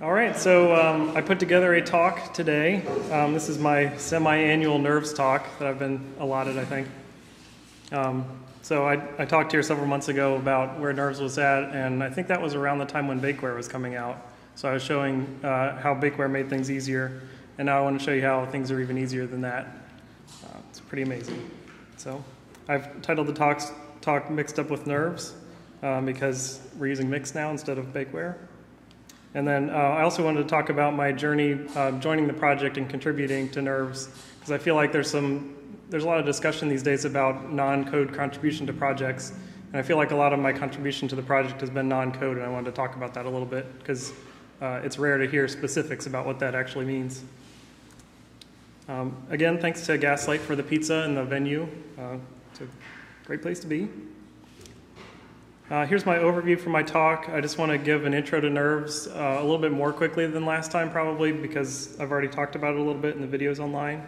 All right, so um, I put together a talk today. Um, this is my semi-annual nerves talk that I've been allotted, I think. Um, so I, I, talked here several months ago about where nerves was at, and I think that was around the time when bakeware was coming out. So I was showing uh, how bakeware made things easier, and now I want to show you how things are even easier than that. Uh, it's pretty amazing. So I've titled the talks, talk Mixed Up with Nerves um, because we're using Mix now instead of bakeware. And then uh, I also wanted to talk about my journey uh, joining the project and contributing to Nerves, because I feel like there's some there's a lot of discussion these days about non-code contribution to projects, and I feel like a lot of my contribution to the project has been non-code, and I wanted to talk about that a little bit because uh, it's rare to hear specifics about what that actually means. Um, again, thanks to Gaslight for the pizza and the venue. Uh, it's a great place to be. Uh, here's my overview for my talk. I just want to give an intro to nerves uh, a little bit more quickly than last time, probably, because I've already talked about it a little bit in the videos online.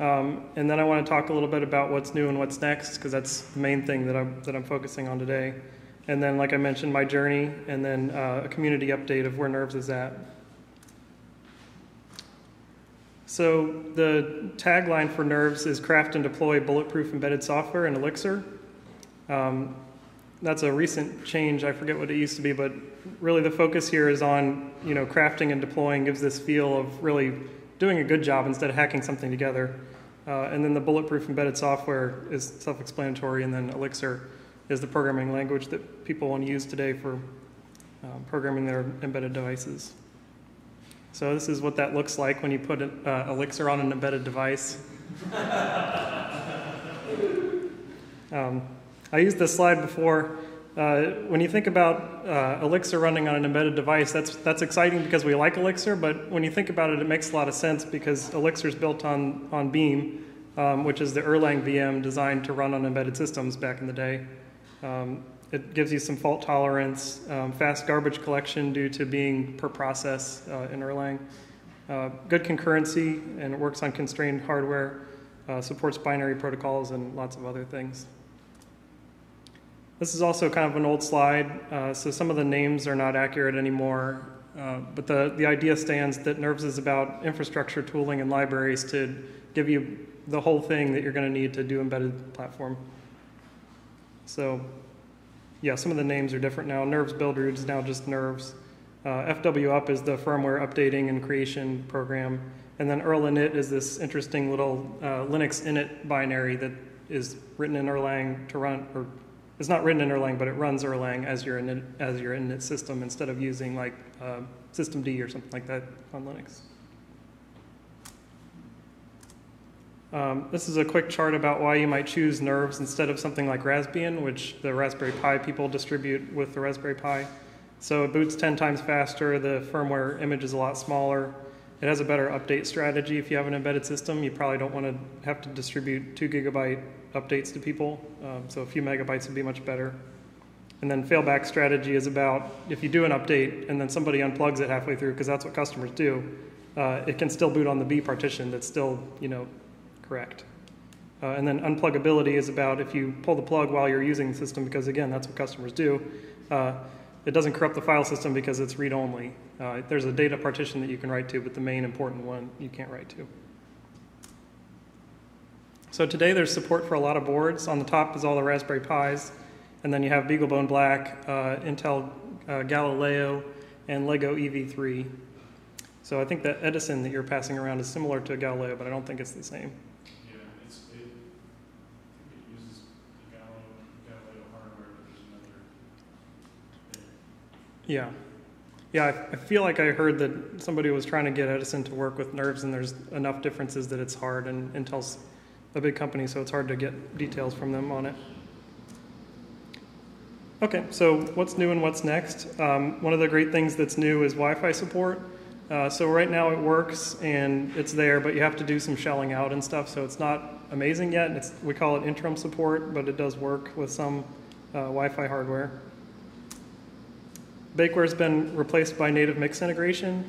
Um, and then I want to talk a little bit about what's new and what's next, because that's the main thing that I'm, that I'm focusing on today. And then, like I mentioned, my journey, and then uh, a community update of where nerves is at. So the tagline for nerves is craft and deploy bulletproof embedded software in Elixir. Um, that's a recent change. I forget what it used to be, but really the focus here is on you know crafting and deploying gives this feel of really doing a good job instead of hacking something together. Uh, and then the bulletproof embedded software is self-explanatory, and then Elixir is the programming language that people want to use today for um, programming their embedded devices. So this is what that looks like when you put uh, Elixir on an embedded device. um, I used this slide before. Uh, when you think about uh, Elixir running on an embedded device, that's, that's exciting because we like Elixir, but when you think about it, it makes a lot of sense because Elixir is built on, on Beam, um, which is the Erlang VM designed to run on embedded systems back in the day. Um, it gives you some fault tolerance, um, fast garbage collection due to being per process uh, in Erlang, uh, good concurrency, and it works on constrained hardware, uh, supports binary protocols, and lots of other things. This is also kind of an old slide, uh, so some of the names are not accurate anymore. Uh, but the, the idea stands that Nerves is about infrastructure, tooling, and libraries to give you the whole thing that you're going to need to do embedded platform. So, yeah, some of the names are different now. Nerves Buildroot is now just Nerves. Uh, FWUP is the firmware updating and creation program. And then Erlinit is this interesting little uh, Linux init binary that is written in Erlang to run, or it's not written in Erlang, but it runs Erlang as your init, as your init system instead of using like uh, systemd or something like that on Linux. Um, this is a quick chart about why you might choose nerves instead of something like Raspbian, which the Raspberry Pi people distribute with the Raspberry Pi. So it boots 10 times faster, the firmware image is a lot smaller. It has a better update strategy. If you have an embedded system, you probably don't want to have to distribute two gigabyte updates to people. Um, so a few megabytes would be much better. And then failback strategy is about if you do an update and then somebody unplugs it halfway through, because that's what customers do, uh, it can still boot on the B partition that's still, you know, correct. Uh, and then unpluggability is about if you pull the plug while you're using the system, because again, that's what customers do. Uh, it doesn't corrupt the file system because it's read-only. Uh, there's a data partition that you can write to, but the main important one you can't write to. So today there's support for a lot of boards. On the top is all the Raspberry Pis, and then you have BeagleBone Black, uh, Intel uh, Galileo, and Lego EV3. So I think that Edison that you're passing around is similar to Galileo, but I don't think it's the same. Yeah, it's, it, it uses the Galileo, Galileo hardware, but there's another. Yeah. Yeah, I, feel like I heard that somebody was trying to get Edison to work with nerves, and there's enough differences that it's hard, and Intel's a big company, so it's hard to get details from them on it. Okay, so what's new and what's next? Um, one of the great things that's new is Wi-Fi support. Uh, so right now it works and it's there, but you have to do some shelling out and stuff, so it's not amazing yet. It's, we call it interim support, but it does work with some uh, Wi-Fi hardware. Bakeware's been replaced by native mix integration,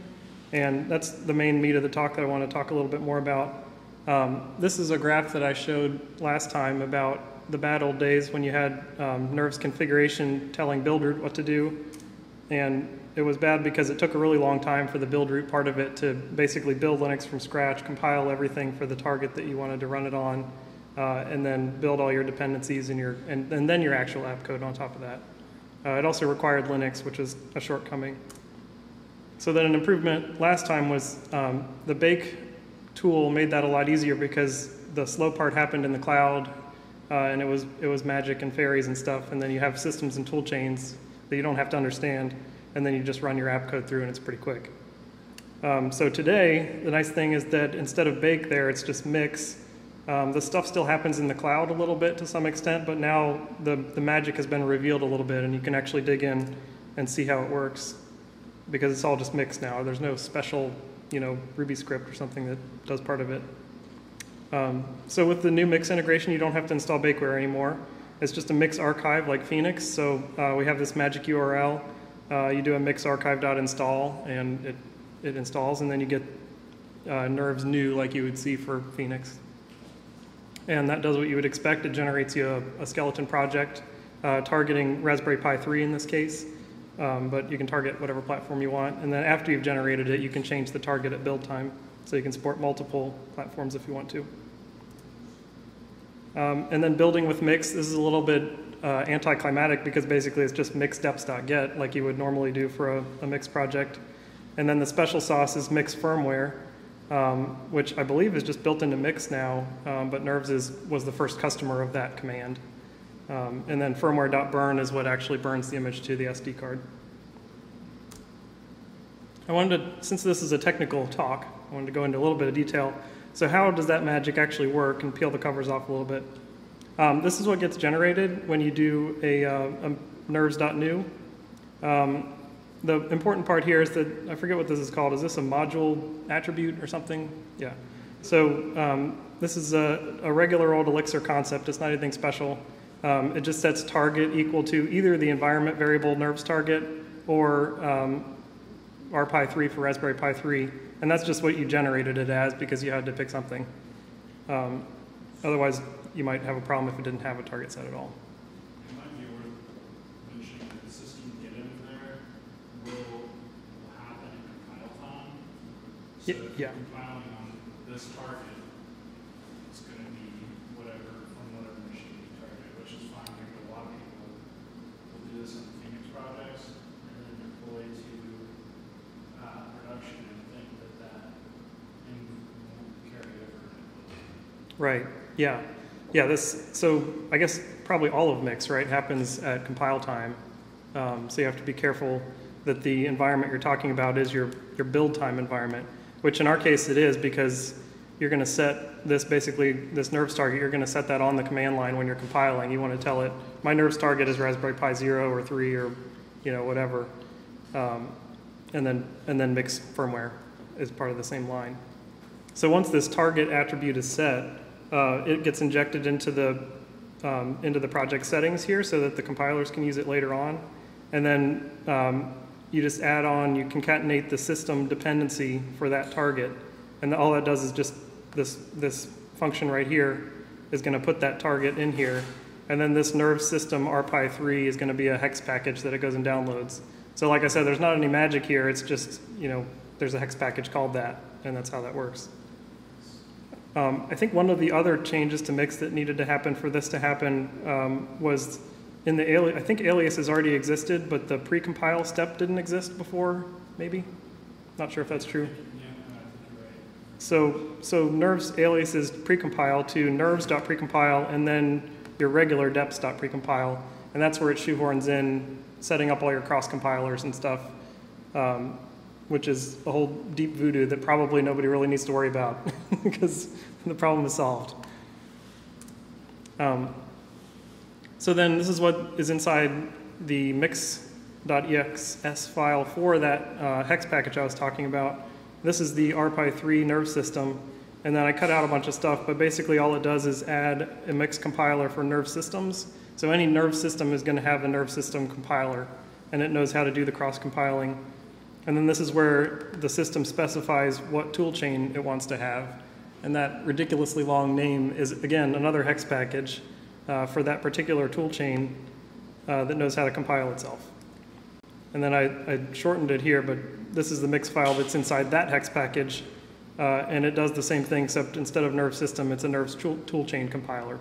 and that's the main meat of the talk that I want to talk a little bit more about. Um, this is a graph that I showed last time about the bad old days when you had um, nerves configuration telling Buildroot what to do. And it was bad because it took a really long time for the Buildroot part of it to basically build Linux from scratch, compile everything for the target that you wanted to run it on, uh, and then build all your dependencies and, your, and, and then your actual app code on top of that. Uh, it also required Linux, which is a shortcoming. So then an improvement last time was um, the bake tool made that a lot easier because the slow part happened in the cloud, uh, and it was it was magic and fairies and stuff. And then you have systems and tool chains that you don't have to understand, and then you just run your app code through, and it's pretty quick. Um, so today, the nice thing is that instead of bake there, it's just mix. Um, the stuff still happens in the cloud a little bit to some extent, but now the, the magic has been revealed a little bit, and you can actually dig in and see how it works because it's all just mixed now. There's no special, you know, Ruby script or something that does part of it. Um, so with the new mix integration, you don't have to install Bakeware anymore. It's just a mix archive like Phoenix. So uh, we have this magic URL. Uh, you do a mix archive.install and it, it installs, and then you get uh, nerves new like you would see for Phoenix. And that does what you would expect. It generates you a, a skeleton project uh, targeting Raspberry Pi 3 in this case. Um, but you can target whatever platform you want. And then after you've generated it, you can change the target at build time. So you can support multiple platforms if you want to. Um, and then building with mix, this is a little bit uh, anticlimactic because basically it's just mix deps.get like you would normally do for a, a mix project. And then the special sauce is mix firmware, um, which I believe is just built into mix now, um, but Nerves is, was the first customer of that command. Um, and then firmware.burn is what actually burns the image to the SD card. I wanted to, since this is a technical talk, I wanted to go into a little bit of detail. So how does that magic actually work and peel the covers off a little bit? Um, this is what gets generated when you do a, uh, a nerves.new. Um, the important part here is that, I forget what this is called. Is this a module attribute or something? Yeah. So um, this is a, a regular old Elixir concept. It's not anything special. Um, it just sets target equal to either the environment variable nerves target or um, RPi 3 for Raspberry Pi 3. And that's just what you generated it as because you had to pick something. Um, otherwise, you might have a problem if it didn't have a target set at all. It might be worth mentioning that the system get in there will happen in compile time. So yeah. you're compiling on this target, it's gonna be whatever, from whatever machine you target, which is fine, because a lot of people will do this in Phoenix projects and then deploy to, uh, production and think that that won't carry over. Right. Yeah. Yeah. This. So I guess probably all of mix right happens at compile time. Um, so you have to be careful that the environment you're talking about is your your build time environment, which in our case it is because you're going to set this basically this nerves target. You're going to set that on the command line when you're compiling. You want to tell it my nerves target is Raspberry Pi zero or three or you know whatever, um, and then and then mix firmware is part of the same line. So once this target attribute is set, uh, it gets injected into the um, into the project settings here so that the compilers can use it later on. And then um, you just add on, you concatenate the system dependency for that target. And all that does is just this, this function right here is going to put that target in here. And then this nerve system RPi3 is going to be a hex package that it goes and downloads. So like I said, there's not any magic here. It's just, you know, there's a hex package called that, and that's how that works. Um, I think one of the other changes to Mix that needed to happen for this to happen um, was in the I think alias has already existed, but the precompile step didn't exist before. Maybe, not sure if that's true. So so nerves aliases precompile to nerves.precompile and then your regular deps.precompile, and that's where it shoehorns in setting up all your cross compilers and stuff. Um, which is a whole deep voodoo that probably nobody really needs to worry about because the problem is solved. Um, so then this is what is inside the mix.exs file for that uh, hex package I was talking about. This is the RPi3 nerve system, and then I cut out a bunch of stuff, but basically all it does is add a mix compiler for nerve systems. So any nerve system is going to have a nerve system compiler, and it knows how to do the cross compiling. And then this is where the system specifies what toolchain it wants to have. And that ridiculously long name is, again, another hex package uh, for that particular toolchain uh, that knows how to compile itself. And then I, I shortened it here, but this is the mix file that's inside that hex package. Uh, and it does the same thing, except instead of nerve system, it's a nerves tool, toolchain compiler.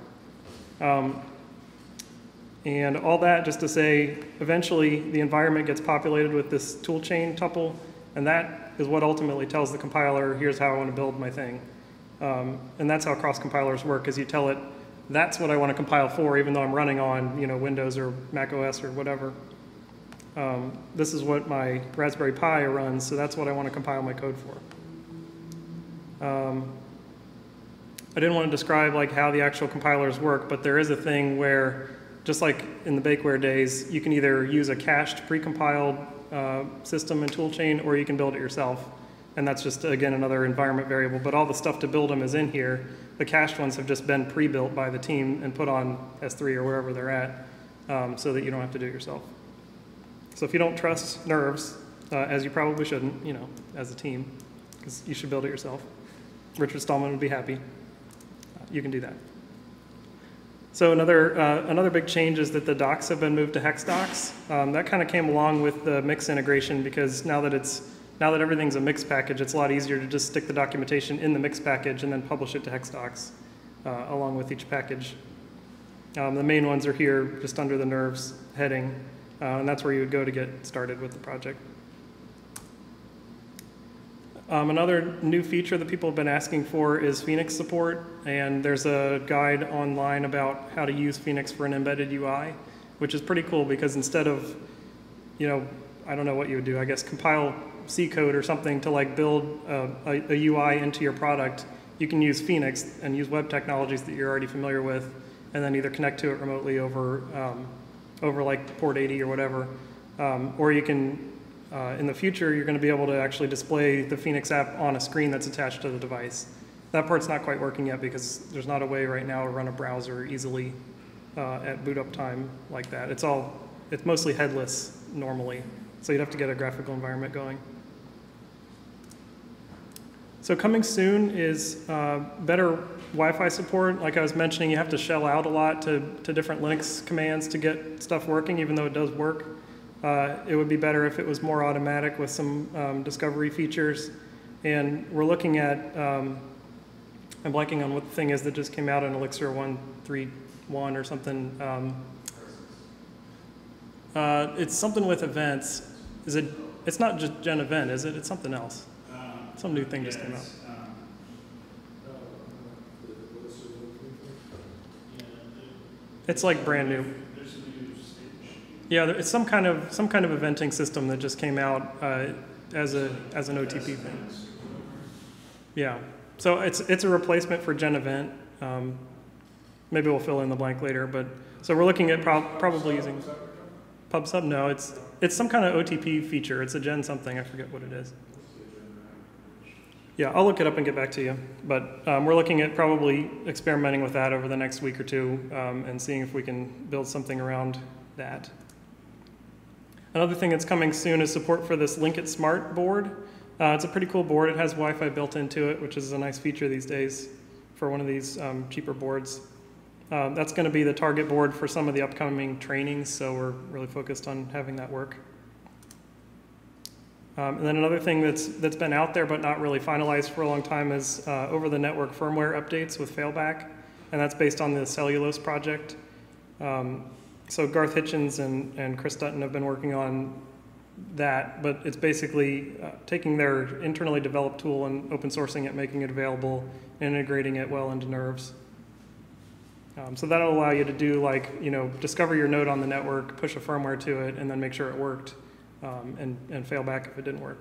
Um, and all that just to say, eventually the environment gets populated with this toolchain tuple, and that is what ultimately tells the compiler, here's how I want to build my thing. Um, and that's how cross compilers work, is you tell it, that's what I want to compile for, even though I'm running on you know, Windows or Mac OS or whatever. Um, this is what my Raspberry Pi runs, so that's what I want to compile my code for. Um, I didn't want to describe like how the actual compilers work, but there is a thing where, just like in the Bakeware days, you can either use a cached precompiled uh, system and toolchain, or you can build it yourself. And that's just, again, another environment variable. But all the stuff to build them is in here. The cached ones have just been pre-built by the team and put on S3 or wherever they're at um, so that you don't have to do it yourself. So if you don't trust nerves, uh, as you probably shouldn't, you know, as a team, because you should build it yourself. Richard Stallman would be happy. Uh, you can do that. So another, uh, another big change is that the docs have been moved to hex docs. Um, that kind of came along with the mix integration because now that it's now that everything's a mix package, it's a lot easier to just stick the documentation in the mix package and then publish it to HexDocs uh, along with each package. Um, the main ones are here, just under the nerves heading, uh, and that's where you would go to get started with the project. Um, another new feature that people have been asking for is Phoenix support, and there's a guide online about how to use Phoenix for an embedded UI, which is pretty cool because instead of, you know, I don't know what you would do, I guess compile C code or something to like build a, a, a UI into your product, you can use Phoenix and use web technologies that you're already familiar with, and then either connect to it remotely over, um, over like port 80 or whatever, um, or you can uh, in the future, you're going to be able to actually display the Phoenix app on a screen that's attached to the device. That part's not quite working yet because there's not a way right now to run a browser easily uh, at boot up time like that. It's all, it's mostly headless normally, so you'd have to get a graphical environment going. So coming soon is uh, better Wi-Fi support. Like I was mentioning, you have to shell out a lot to, to different Linux commands to get stuff working, even though it does work. Uh, it would be better if it was more automatic with some um, discovery features. And we're looking at, um, I'm blanking on what the thing is that just came out in Elixir 131 or something. Um, uh, it's something with events. Is it, it's not just Gen Event, is it? It's something else. Some new thing just came out. It's like brand new. Yeah, it's some kind of some kind of eventing system that just came out uh, as a as an OTP thing. Yeah, so it's it's a replacement for Gen Event. Um, maybe we'll fill in the blank later, but so we're looking at pro probably using PubSub. No, it's it's some kind of OTP feature. It's a Gen something. I forget what it is. Yeah, I'll look it up and get back to you. But um, we're looking at probably experimenting with that over the next week or two um, and seeing if we can build something around that. Another thing that's coming soon is support for this Linkit Smart board. Uh, it's a pretty cool board. It has Wi-Fi built into it, which is a nice feature these days for one of these um, cheaper boards. Uh, that's going to be the target board for some of the upcoming trainings, so we're really focused on having that work. Um, and then another thing that's, that's been out there but not really finalized for a long time is uh, over-the-network firmware updates with failback, and that's based on the Cellulose project. Um, so Garth Hitchens and, and Chris Dutton have been working on that, but it's basically uh, taking their internally developed tool and open sourcing it, making it available, and integrating it well into Nerves. Um, so that'll allow you to do like, you know, discover your node on the network, push a firmware to it, and then make sure it worked um, and, and fail back if it didn't work.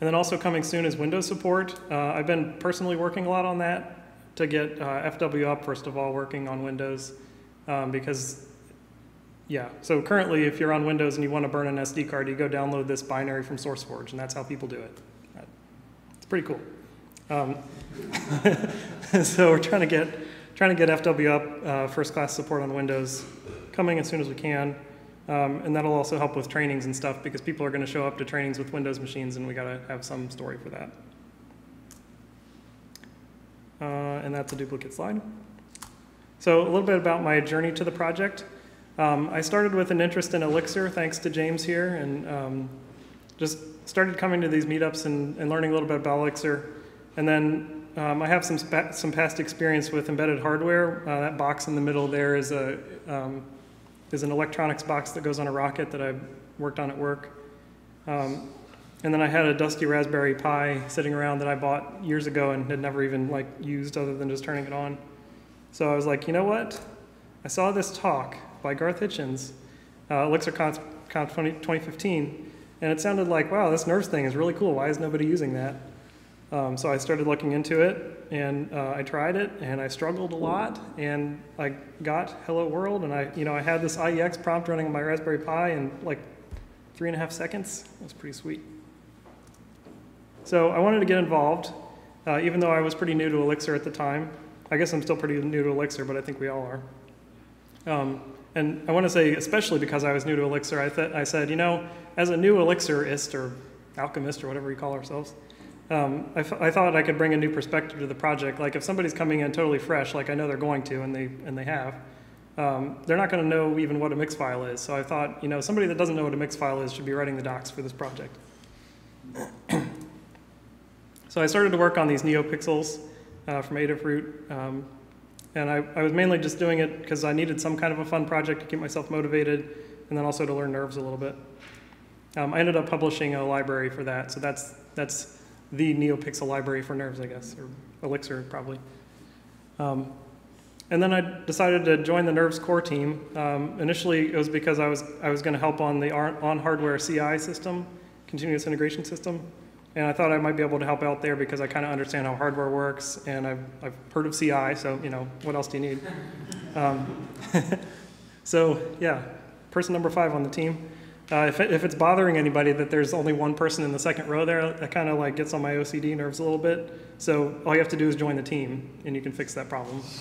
And then also coming soon is Windows support. Uh, I've been personally working a lot on that to get uh, FWUP, first of all, working on Windows. Um, because, yeah, so currently if you're on Windows and you want to burn an SD card, you go download this binary from SourceForge, and that's how people do it. It's pretty cool. Um, so we're trying to get, trying to get FWUP, uh, first class support on Windows, coming as soon as we can. Um, and that'll also help with trainings and stuff because people are going to show up to trainings with Windows machines and we got to have some story for that. Uh, and that's a duplicate slide. So a little bit about my journey to the project. Um, I started with an interest in Elixir, thanks to James here, and um, just started coming to these meetups and, and learning a little bit about Elixir. And then um, I have some, some past experience with embedded hardware. Uh, that box in the middle there is, a, is an electronics box that goes on a rocket that I worked on at work. Um, and then I had a dusty Raspberry Pi sitting around that I bought years ago and had never even like used other than just turning it on. So I was like, you know what? I saw this talk by Garth Hitchens, uh, ElixirConf Conf 2015, and it sounded like, wow, this nerves thing is really cool. Why is nobody using that? Um, so I started looking into it, and uh, I tried it, and I struggled a lot, and I got Hello World, and I, you know, I had this IEX prompt running on my Raspberry Pi in like three and a half seconds. It was pretty sweet. So I wanted to get involved, uh, even though I was pretty new to Elixir at the time. I guess I'm still pretty new to Elixir, but I think we all are. Um, and I want to say, especially because I was new to Elixir, I, I said, you know, as a new Elixirist or alchemist or whatever we call ourselves, um, I, thought I could bring a new perspective to the project. Like if somebody's coming in totally fresh, like I know they're going to, and they and they have, um, they're not going to know even what a mix file is. So I thought, you know, somebody that doesn't know what a mix file is should be writing the docs for this project. so I started to work on these NeoPixels uh, from Adafruit. Um, and I, I was mainly just doing it because I needed some kind of a fun project to keep myself motivated and then also to learn nerves a little bit. Um, I ended up publishing a library for that, so that's, that's the NeoPixel library for nerves, I guess, or Elixir probably. Um, and then I decided to join the Nerves core team. Um, initially, it was because I was, I was going to help on the on hardware CI system, continuous integration system. And I thought I might be able to help out there because I kind of understand how hardware works, and I've, I've heard of CI, so you know, what else do you need? Um, so yeah, person number five on the team. Uh, if, it, if it's bothering anybody that there's only one person in the second row there, that kind of like gets on my OCD nerves a little bit. So all you have to do is join the team, and you can fix that problem.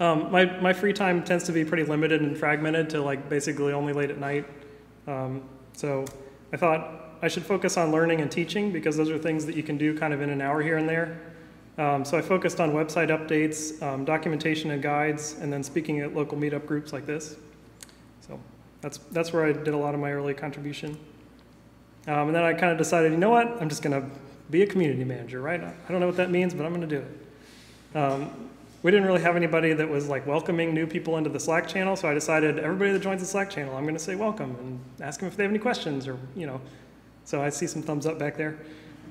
Um, my, my free time tends to be pretty limited and fragmented to like basically only late at night. Um, so I thought I should focus on learning and teaching because those are things that you can do kind of in an hour here and there. Um, so I focused on website updates, um, documentation and guides, and then speaking at local meetup groups like this. That's, that's where I did a lot of my early contribution. Um, and then I kind of decided, you know what, I'm just going to be a community manager, right? I don't know what that means, but I'm going to do it. Um, we didn't really have anybody that was like welcoming new people into the Slack channel, so I decided everybody that joins the Slack channel, I'm going to say welcome and ask them if they have any questions or, you know. So I see some thumbs up back there.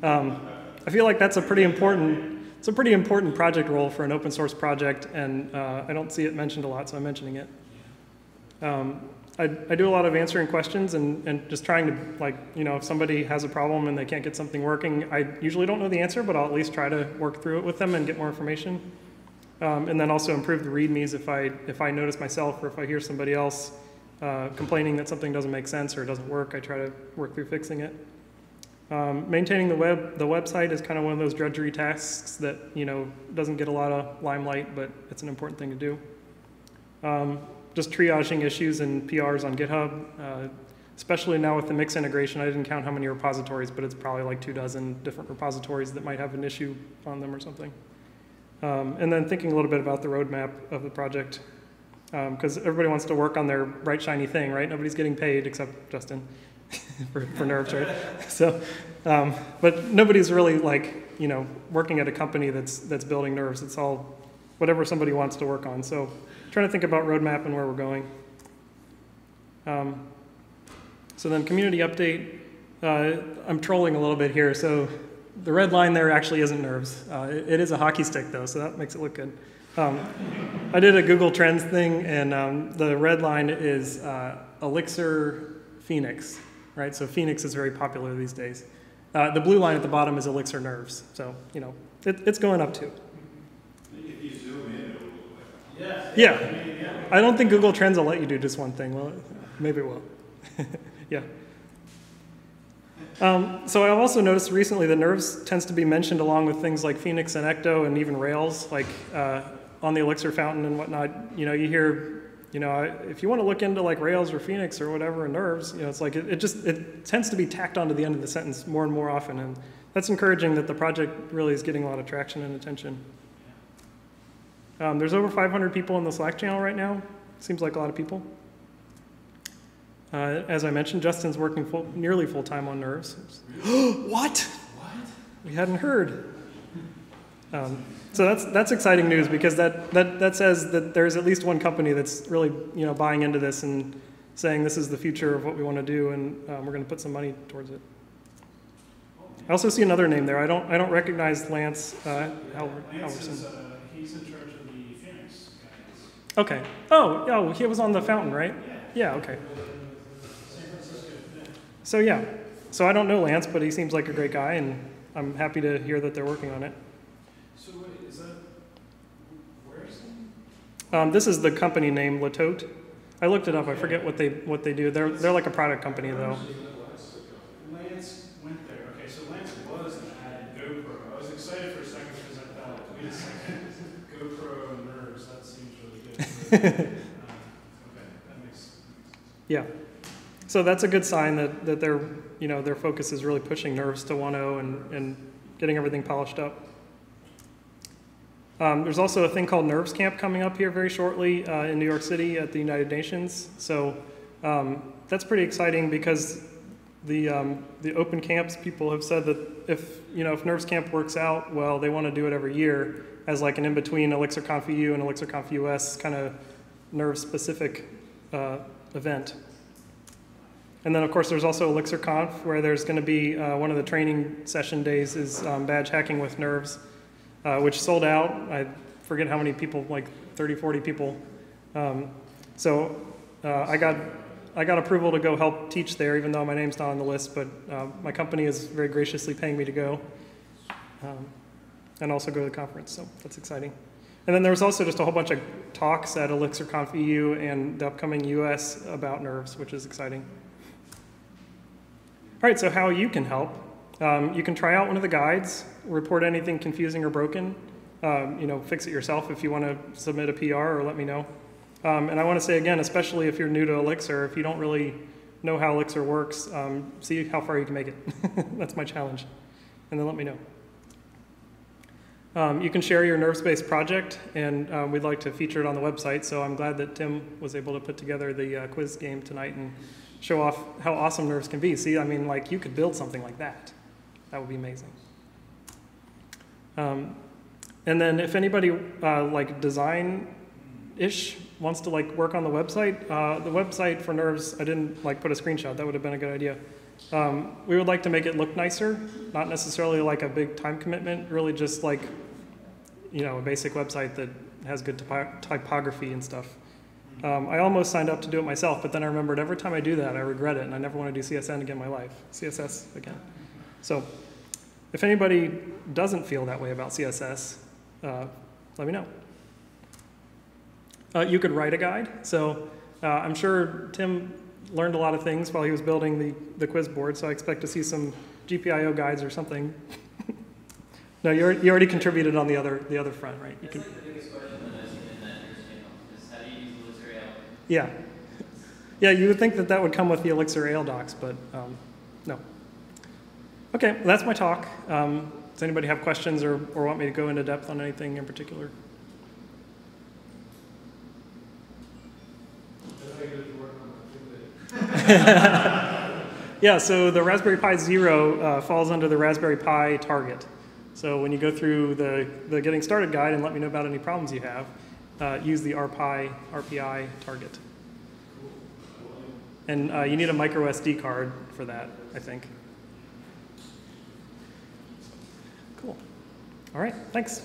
Um, I feel like that's a pretty important, it's a pretty important project role for an open source project, and uh, I don't see it mentioned a lot, so I'm mentioning it. Um, I, I, do a lot of answering questions and, and just trying to, like, you know, if somebody has a problem and they can't get something working, I usually don't know the answer, but I'll at least try to work through it with them and get more information. Um, and then also improve the readmes if I, if I notice myself or if I hear somebody else uh, complaining that something doesn't make sense or doesn't work, I try to work through fixing it. Um, maintaining the web, the website is kind of one of those drudgery tasks that you know doesn't get a lot of limelight, but it's an important thing to do. Um, just triaging issues and PRs on GitHub, uh, especially now with the mix integration. I didn't count how many repositories, but it's probably like two dozen different repositories that might have an issue on them or something. Um, and then thinking a little bit about the roadmap of the project, because um, everybody wants to work on their bright shiny thing, right? Nobody's getting paid except Justin for, for nerves, right? So, um, but nobody's really like you know working at a company that's that's building nerves. It's all whatever somebody wants to work on. So, trying to think about roadmap and where we're going. Um, so then community update. Uh, I'm trolling a little bit here. So the red line there actually isn't nerves. Uh, it, it is a hockey stick though, so that makes it look good. Um, I did a Google Trends thing, and um, the red line is uh, Elixir Phoenix, right? So Phoenix is very popular these days. Uh, the blue line at the bottom is Elixir Nerves, so you know it, it's going up too. If you zoom in, it'll like. Yeah, I don't think Google Trends will let you do just one thing. Well, maybe it will. yeah. Um, so I've also noticed recently that nerves tends to be mentioned along with things like Phoenix and Ecto and even Rails, like uh, on the Elixir fountain and whatnot. You know, you hear, you know, if you want to look into like Rails or Phoenix or whatever and nerves, you know, it's like it, it just it tends to be tacked onto the end of the sentence more and more often, and that's encouraging that the project really is getting a lot of traction and attention. Um, there's over 500 people in the Slack channel right now. Seems like a lot of people. Uh, as I mentioned, Justin's working full, nearly full time on Nerves. what? What? We hadn't heard. Um, so that's that's exciting news because that, that that says that there's at least one company that's really you know buying into this and saying this is the future of what we want to do, and um, we're going to put some money towards it. I also see another name there. I don't I don't recognize Lance uh, Hal- Lance Halvorsen. is, uh, he's in charge of the Phoenix guys. Okay. Oh, oh, he was on the fountain, right? Yeah. Okay. San Francisco, yeah. So yeah. So I don't know Lance, but he seems like a great guy, and I'm happy to hear that they're working on it. So wait, is that, where is? Um, this is the company name, Le Tote. I looked it up. I forget what they what they do. They're they're like a product company though. Lance went there. Okay, so Lance was at GoPro. I was excited for a second because I thought, wait a second, GoPro and nerves, that seems really good. Uh, Okay, that makes, Yeah. So that's a good sign that, that their, you know, their focus is really pushing nerves to 1.0 and, and getting everything polished up. Um, there's also a thing called Nerves Camp coming up here very shortly uh, in New York City at the United Nations. So um, that's pretty exciting because the, um, the open camps people have said that if, you know, if Nerves Camp works out, well, they want to do it every year as like an in-between ElixirConf EU and ElixirConf US kind of nerve-specific uh, event. And then, of course, there's also ElixirConf, where there's going to be uh, one of the training session days is um, badge hacking with nerves, uh, which sold out. I forget how many people, like 30, 40 people. Um, so uh, I got I got approval to go help teach there, even though my name's not on the list. But uh, my company is very graciously paying me to go, um, and also go to the conference. So that's exciting. And then there was also just a whole bunch of talks at ElixirConf EU and the upcoming US about nerves, which is exciting. All right, so how you can help. Um, you can try out one of the guides, report anything confusing or broken. Um, you know, fix it yourself if you want to submit a PR or let me know. Um, and I want to say again, especially if you're new to Elixir, if you don't really know how Elixir works, um, see how far you can make it. That's my challenge. And then let me know. Um, you can share your Nerves-based project, and um, we'd like to feature it on the website. So I'm glad that Tim was able to put together the uh, quiz game tonight and show off how awesome nerves can be. See, I mean, like you could build something like that. That would be amazing. Um, and then if anybody uh, like design-ish wants to like work on the website, uh, the website for nerves, I didn't like put a screenshot. That would have been a good idea. Um, we would like to make it look nicer, not necessarily like a big time commitment, really just like, you know, a basic website that has good typo- typography and stuff. Um, I almost signed up to do it myself, but then I remembered every time I do that, I regret it, and I never want to do CSN again in my life. CSS again. So, if anybody doesn't feel that way about CSS, uh, let me know. Uh, you could write a guide. So, uh, I'm sure Tim learned a lot of things while he was building the, the quiz board, so I expect to see some GPIO guides or something. no, you already, you already contributed on the other, the other front, right? You That's can, like the biggest question that in that channel, is how do you use Elixir? Yeah. Yeah, you would think that that would come with the Elixir Ale docs, but um, no. Okay, that's my talk. Um, does anybody have questions or, or want me to go into depth on anything in particular? Yeah, so the Raspberry Pi Zero uh, falls under the Raspberry Pi target. So when you go through the, the getting started guide and let me know about any problems you have, uh, use the RPi, RPI target. And uh, you need a micro SD card for that, I think. Cool. All right, thanks.